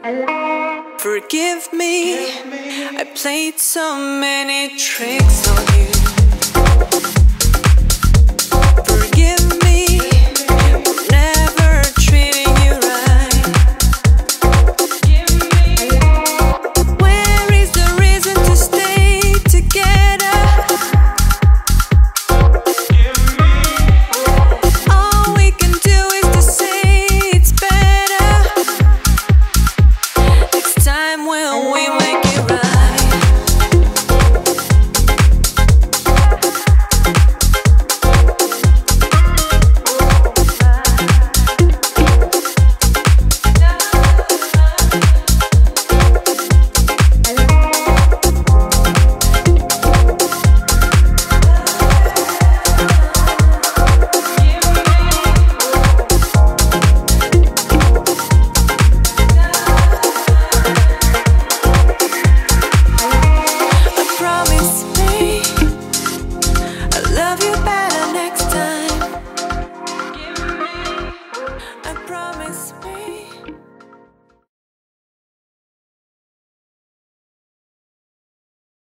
Forgive me, I played so many tricks on you.